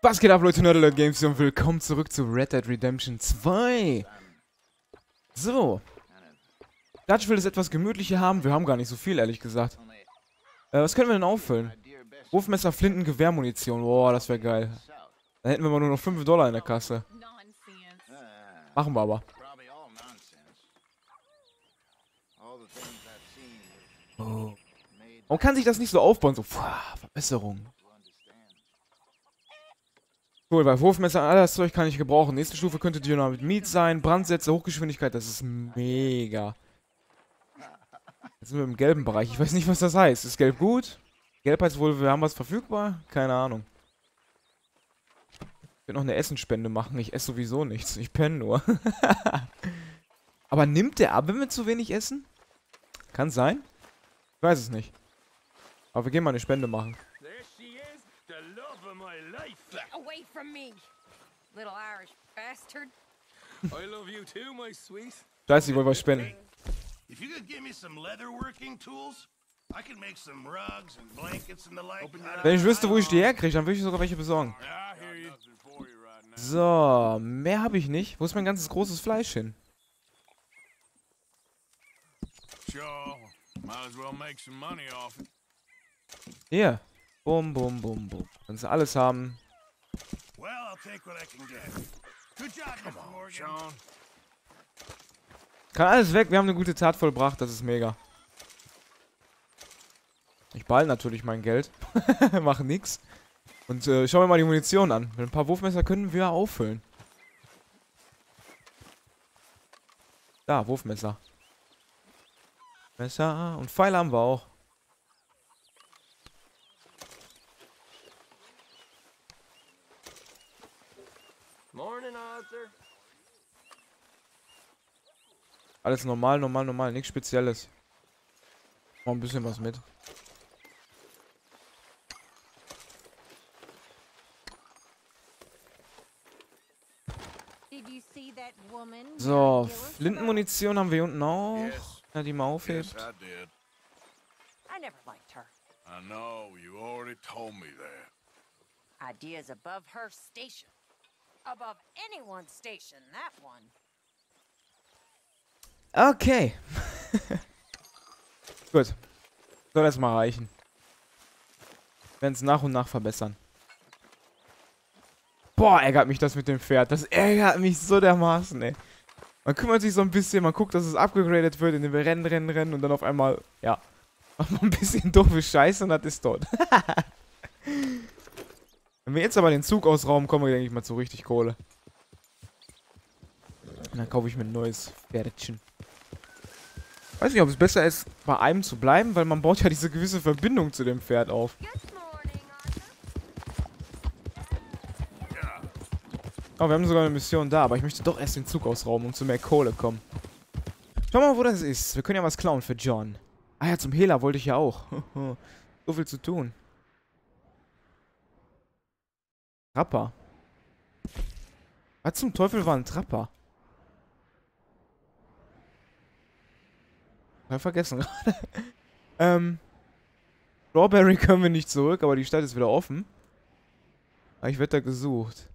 Was geht ab, Leute, Nerdalert Games und willkommen zurück zu Red Dead Redemption 2. So. Dutch will es etwas gemütlicher haben. Wir haben gar nicht so viel, ehrlich gesagt. Äh, was können wir denn auffüllen? Wurfmesser, Flinten, Gewehrmunition. Boah, das wäre geil. Dann hätten wir mal nur noch 5 Dollar in der Kasse. Machen wir aber. Oh. Warum kann sich das nicht so aufbauen? So, pfuh, Verbesserung. Cool, weil Wurfmesser, all das Zeug kann ich gebrauchen. Nächste Stufe könnte Dynamit Meat sein. Brandsätze, Hochgeschwindigkeit, das ist mega. Jetzt sind wir im gelben Bereich. Ich weiß nicht, was das heißt. Ist gelb gut? Gelb heißt wohl, wir haben was verfügbar? Keine Ahnung. Ich will noch eine Essensspende machen. Ich esse sowieso nichts. Ich penne nur. Aber nimmt der ab, wenn wir zu wenig essen? Kann sein. Ich weiß es nicht. Aber wir gehen mal eine Spende machen. Away from me, little Irish bastard. I love you too, my sweet. Scheiße, ich wollte was spenden. If you could give me some leatherworking tools, I could make some rugs and blankets and the like. Wenn ich wüsste, wo ich die herkriege, dann würde ich sogar welche besorgen. You. So, mehr habe ich nicht. Wo ist mein ganzes großes Fleisch hin? Sure. Might as well make some money off it. Hier. Bum, bum, bum, bum. Kannst du alles haben. Well, I'll take what I can get. Good job, Mr. Morgan. Kann alles weg. Wir haben eine gute Tat vollbracht. Das ist mega. Ich behalte natürlich mein Geld. Mache nix. Und äh, schauen wir mal die Munition an. Mit ein paar Wurfmesser können wir auffüllen. Da, Wurfmesser. Messer und Pfeile haben wir auch. Morning, Arthur. Alles normal, normal, normal. Nichts Spezielles. Mal ein bisschen was mit. Did you see that woman? So, Flintenmunition haben wir unten auch. Yes. Ja, die mal aufhebt. Yes, I did. I never liked her. I know. You already told me that. Ideas above her station. Above anyone's station, that one. Okay. Gut. Soll das mal reichen. Werden es nach und nach verbessern. Boah, ärgert mich das mit dem Pferd. Das ärgert mich so dermaßen, ey. Man kümmert sich so ein bisschen, man guckt, dass es upgegradet wird, indem wir rennen, rennen, rennen und dann auf einmal, ja, macht man ein bisschen doofe Scheiße und das ist tot. Wenn wir jetzt aber den Zug ausrauben, kommen wir, denke ich mal, zu richtig Kohle. Und dann kaufe ich mir ein neues Pferdchen. Weiß nicht, ob es besser ist, bei einem zu bleiben, weil man baut ja diese gewisse Verbindung zu dem Pferd auf. Oh, wir haben sogar eine Mission da, aber ich möchte doch erst den Zug ausrauben, um zu mehr Kohle kommen. Schau mal, wo das ist. Wir können ja was klauen für John. Ah ja, zum Hehler wollte ich ja auch. so viel zu tun. Trapper. Was zum Teufel war ein Trapper? Mal vergessen gerade. ähm. Strawberry können wir nicht zurück, aber die Stadt ist wieder offen. Aber ich werde da gesucht.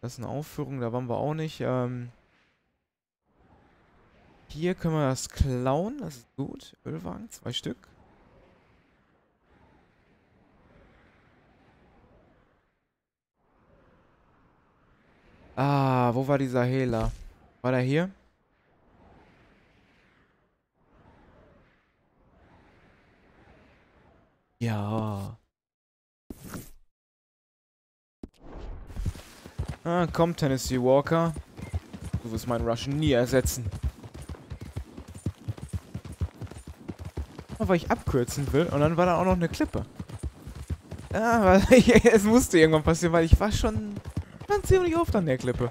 Das ist eine Aufführung, da waren wir auch nicht. Ähm, hier können wir das klauen, das ist gut. Ölwagen, zwei Stück. Ah, wo war dieser Hehler? War der hier? Ja. Ah, komm, Tennessee Walker. Du wirst meinen Russian nie ersetzen. Ah, Weil ich abkürzen will und dann war da auch noch eine Klippe. Ja, weil es musste irgendwann passieren, weil ich war schon, schon ziemlich oft an der Klippe.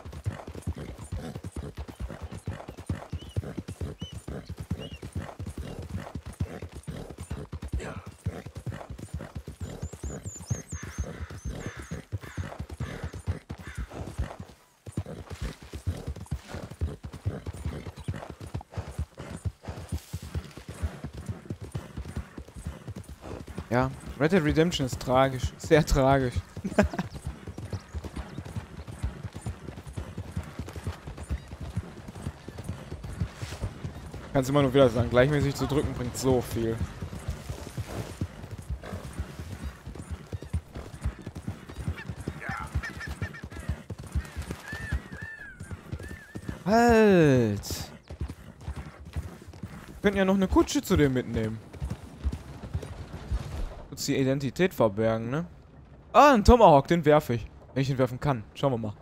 Ja, Red Dead Redemption ist tragisch. Sehr tragisch. Kannst immer nur wieder sagen, gleichmäßig zu drücken bringt so viel. Halt! Wir könnten ja noch eine Kutsche zu dem mitnehmen. Kurz die Identität verbergen, ne? Ah, ein Tomahawk, den werfe ich. Wenn ich ihn werfen kann. Schauen wir mal.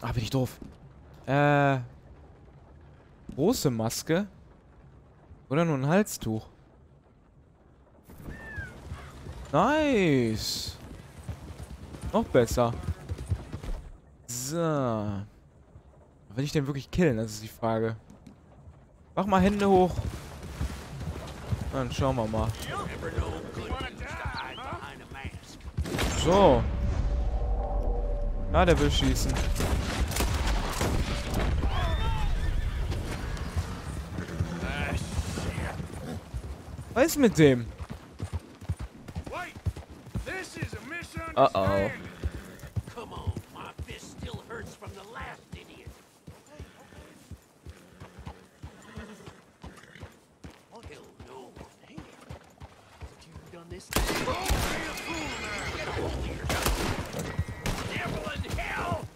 Ah, bin ich doof. Äh. Große Maske? Oder nur ein Halstuch? Nice. Noch besser. So. Will ich den wirklich killen? Das ist die Frage. Mach mal Hände hoch. Dann schauen wir mal. So. Ja, der will schießen. Was ist mit dem? Uh oh.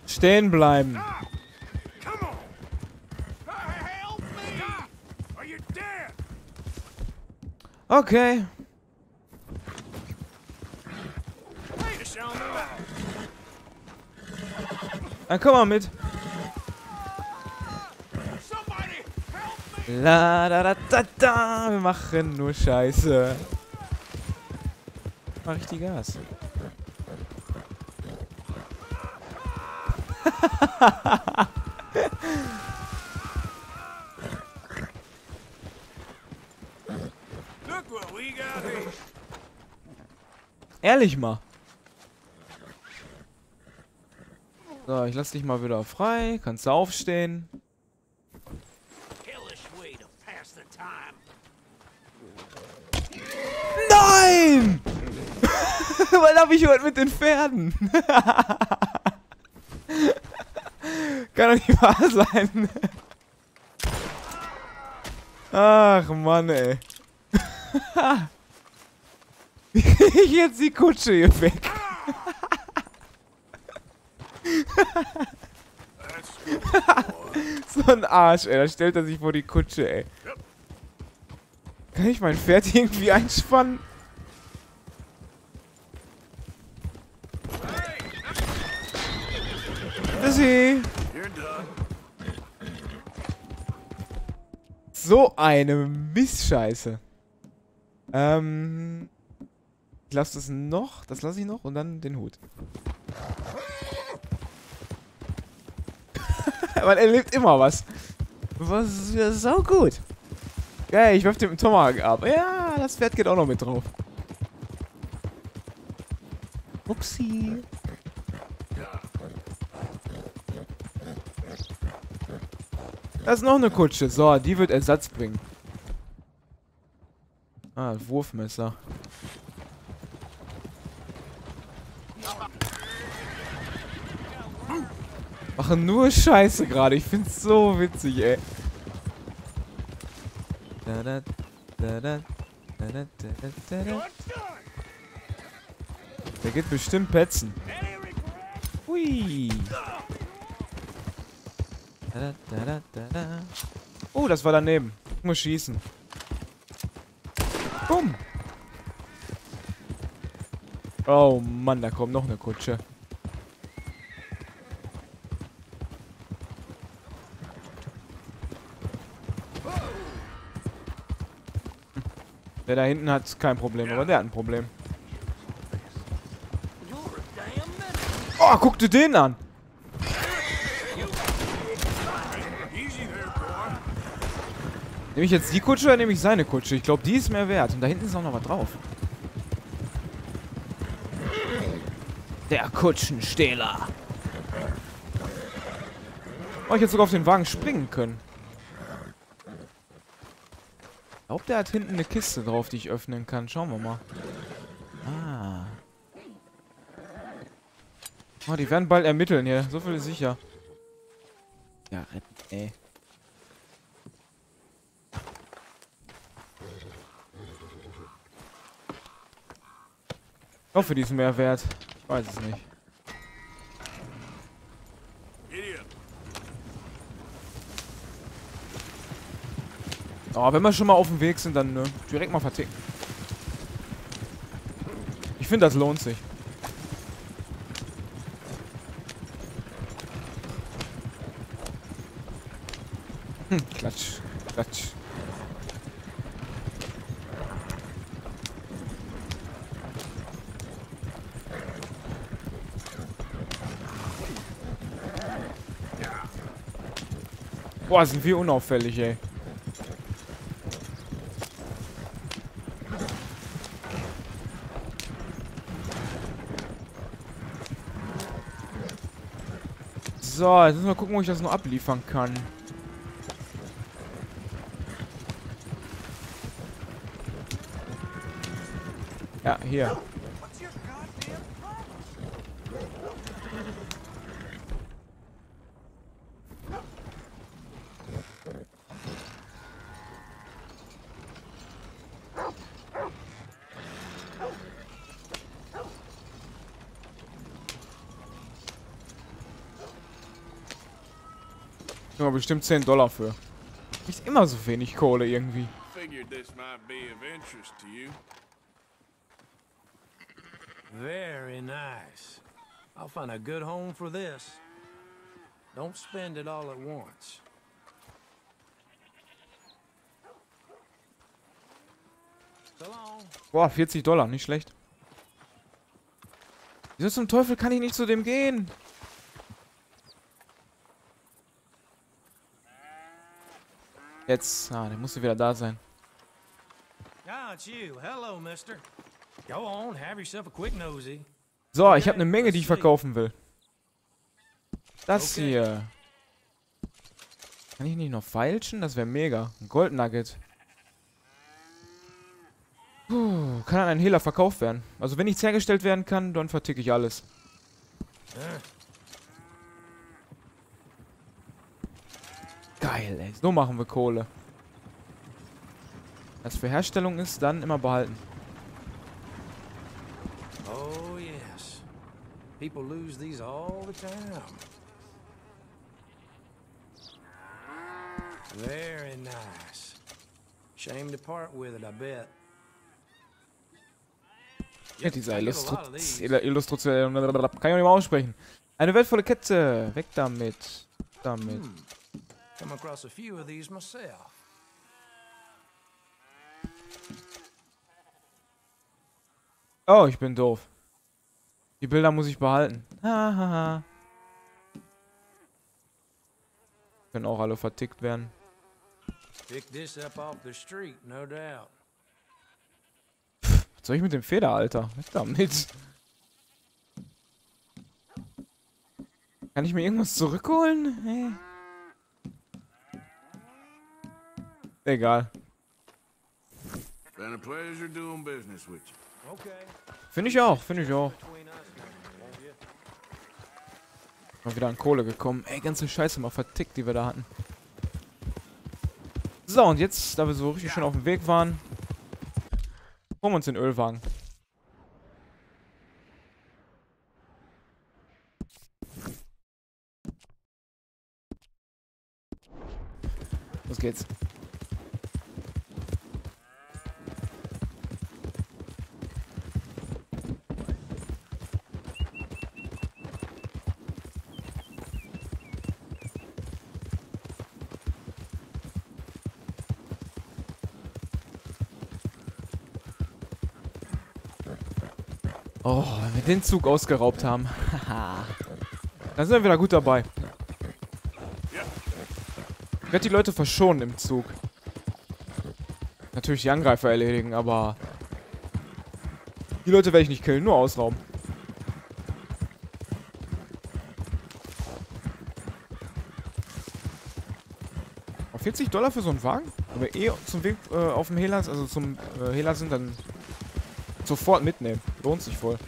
Stehen bleiben. Okay. Dann komm mal mit. La da da da da. Wir machen nur Scheiße. Mach richtig Gas. Ehrlich mal. So, ich lass dich mal wieder frei. Kannst du aufstehen. Nein! Was hab ich heute mit den Pferden? Kann doch nicht wahr sein. Ach Mann, ey. Jetzt die Kutsche hier weg? so ein Arsch, ey. Da stellt er sich vor die Kutsche, ey. Kann ich mein Pferd irgendwie einspannen? Done. So eine Mistscheiße. Ähm. Ich lasse das noch. Das lasse ich noch und dann den Hut. Man erlebt immer was. Was ist so gut. Geil, ich werf den Tomahawk ab. Ja, das Pferd geht auch noch mit drauf. Upsi. Da ist noch eine Kutsche. So, die wird Ersatz bringen. Ah, Wurfmesser. machen nur Scheiße gerade. Ich find's so witzig, ey. Da, da, da, da, da, da, da, da. Der geht bestimmt petzen. Hui. Da, da, da, da, da. Oh, das war daneben. Ich muss schießen. Bumm. Oh Mann, da kommt noch eine Kutsche. Der da hinten hat kein Problem, aber der hat ein Problem. Oh, guck dir den an. Nehme ich jetzt die Kutsche oder nehme ich seine Kutsche? Ich glaube, die ist mehr wert. Und da hinten ist auch noch was drauf. Der Kutschenstehler. Oh, ich hätte sogar auf den Wagen springen können. Da glaube, der hat hinten eine Kiste drauf, die ich öffnen kann. Schauen wir mal. Ah. Oh, die werden bald ermitteln hier. So viel ist sicher. Ja, retten, ey. Ich hoffe, die ist mehr wert. Ich weiß es nicht. Aber wenn wir schon mal auf dem Weg sind, dann ne, direkt mal verticken. Ich finde, das lohnt sich. Hm, klatsch, klatsch. Boah, sind wir unauffällig, ey. So, jetzt müssen wir gucken, wo ich das noch abliefern kann. Ja, hier. Ja, bestimmt 10 Dollar für. Nicht immer so wenig Kohle irgendwie. Very nice. I'll find a good home for this. Don't spend it all at once. Boah, 40 Dollar, nicht schlecht. Wieso zum Teufel kann ich nicht zu dem gehen? Jetzt, ah, der musste wieder da sein. So, ich habe eine Menge, die ich verkaufen will. Das hier. Kann ich nicht noch feilschen? Das wäre mega. Ein Gold Nugget. Puh, kann an einen Hehler verkauft werden. Also wenn nichts hergestellt werden kann, dann verticke ich alles. Geil, ey. So machen wir Kohle. Was für Herstellung ist, dann immer behalten. Oh, yes. People lose these all the time. Very nice. Shame to part with it, I bet. Ja, diese I get a lot of Illustration. Kann ich auch nicht mal aussprechen. Eine wertvolle Kette. Weg damit. Damit. Come across a few of these myself. Oh, ich bin doof. Die Bilder muss ich behalten. Hahaha. Können auch alle vertickt werden. Pick this up off the street, no doubt. Was soll ich mit dem Feder, Alter? Weg damit. Kann ich mir irgendwas zurückholen? Hey. Egal. Been a pleasure doing business with you. Okay. Finde ich auch, finde ich auch. Mal wieder an Kohle gekommen. Ey, ganze Scheiße mal vertickt, die wir da hatten. So, und jetzt, da wir so richtig schön auf dem Weg waren, holen wir uns den Ölwagen. Los geht's. Oh, wenn wir den Zug ausgeraubt haben. Haha. Dann sind wir wieder gut dabei. Ich werde die Leute verschonen im Zug. Natürlich die Angreifer erledigen, aber... Die Leute werde ich nicht killen, nur ausrauben. Auf 40 Dollar für so einen Wagen? Wenn wir eh zum Weg äh, auf dem Hela, also zum äh, Hela sind, dann sofort mitnehmen. Lohnt sich voll.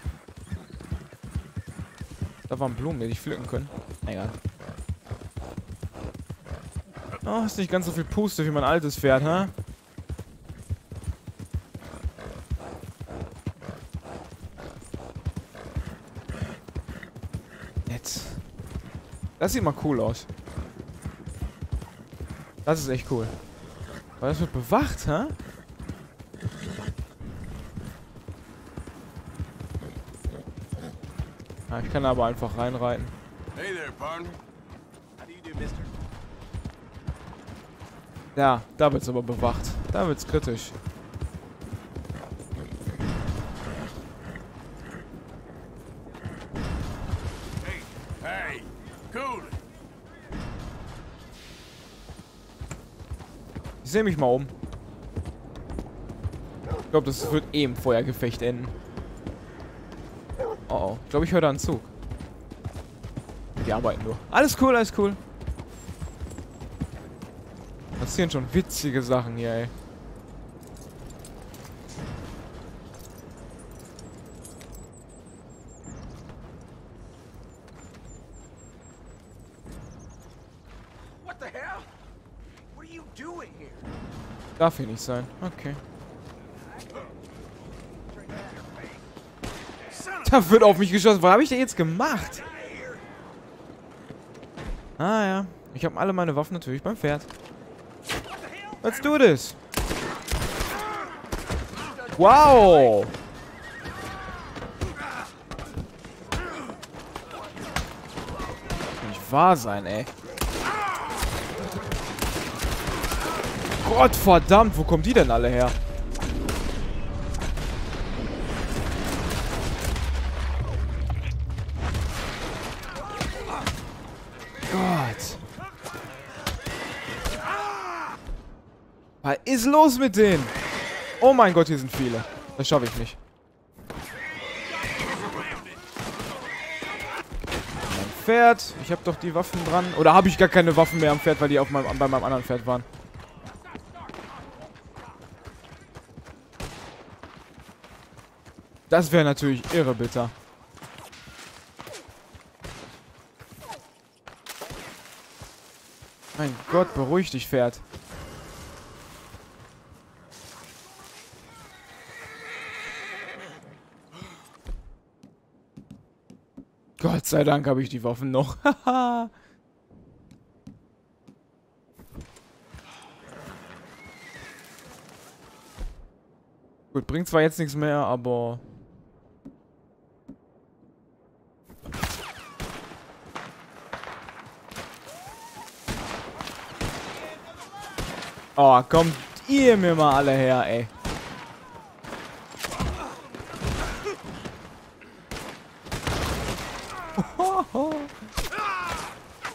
Da waren Blumen, die ich pflücken können. Egal. Oh, ist nicht ganz so viel Puste wie mein altes Pferd, hä? Nett. Das sieht mal cool aus. Das ist echt cool. Aber das wird bewacht, hä? Ich kann aber einfach reinreiten. Hey there, partner. How do you do, mister? Ja, da wird's aber bewacht. Da wird's kritisch. Hey, hey, cool it. Ich sehe mich mal um. Ich glaube, das wird eh im Feuergefecht enden. Oh oh. Ich glaube, ich höre da einen Zug. Die arbeiten nur. Alles cool, alles cool. Passieren schon witzige Sachen hier, ey. What the hell? What are you doing here? Darf hier nicht sein. Okay. Da wird auf mich geschossen. Was habe ich denn jetzt gemacht? Ah ja. Ich habe alle meine Waffen natürlich beim Pferd. Let's do this. Wow. Kann nicht wahr sein, ey. Gott verdammt, wo kommen die denn alle her? Was ist los mit denen? Oh mein Gott, hier sind viele. Das schaffe ich nicht. Mein Pferd. Ich habe doch die Waffen dran. Oder habe ich gar keine Waffen mehr am Pferd, weil die auf meinem, bei meinem anderen Pferd waren? Das wäre natürlich irre bitter. Mein Gott, beruhig dich, Pferd. Gott sei Dank habe ich die Waffen noch. Haha. Gut, bringt zwar jetzt nichts mehr, aber... Oh, kommt ihr mir mal alle her, ey.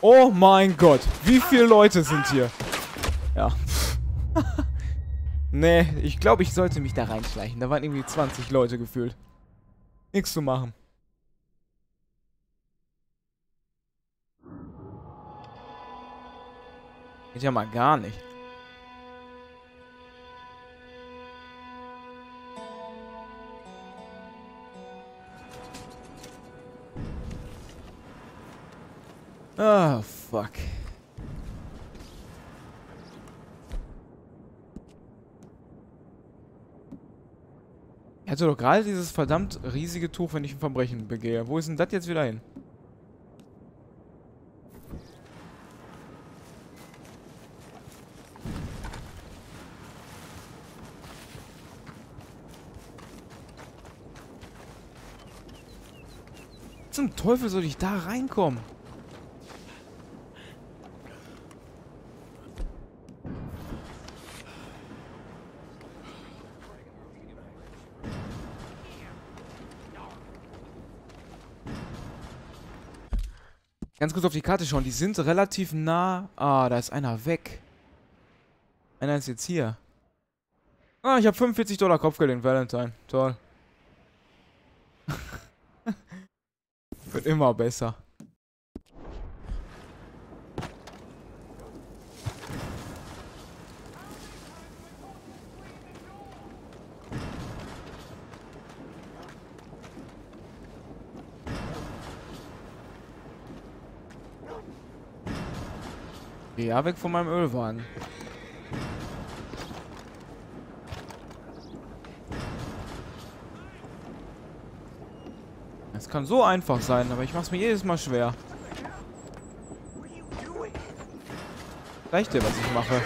Oh mein Gott, wie viele Leute sind hier? Ja. nee, ich glaube, ich sollte mich da reinschleichen. Da waren irgendwie 20 Leute gefühlt. Nichts zu machen. Geht ja mal gar nicht. Ah, fuck. Ich hatte doch gerade dieses verdammt riesige Tuch, wenn ich ein Verbrechen begehe. Wo ist denn das jetzt wieder hin? Zum Teufel soll ich da reinkommen? Ganz kurz auf die Karte schauen. Die sind relativ nah. Ah, da ist einer weg. Einer ist jetzt hier. Ah, ich habe 45 Dollar Kopfgeld in Valentine. Toll. Wird immer besser. Ja, weg von meinem Ölwagen. Es kann so einfach sein, aber ich mach's mir jedes Mal schwer. Zeig dir, was ich mache.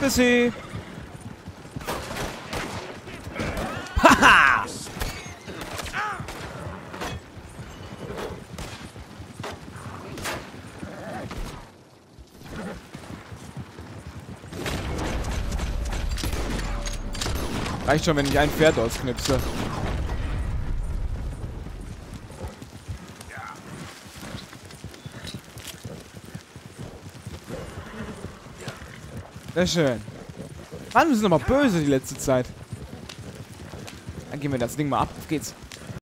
Bissi. Haha! Reicht schon, wenn ich ein Pferd ausknipse. Sehr schön. Mann, wir sind aber böse die letzte Zeit. Dann gehen wir das Ding mal ab. Auf geht's.